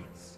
lights.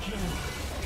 Kill.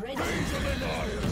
Red Benjamin Iron!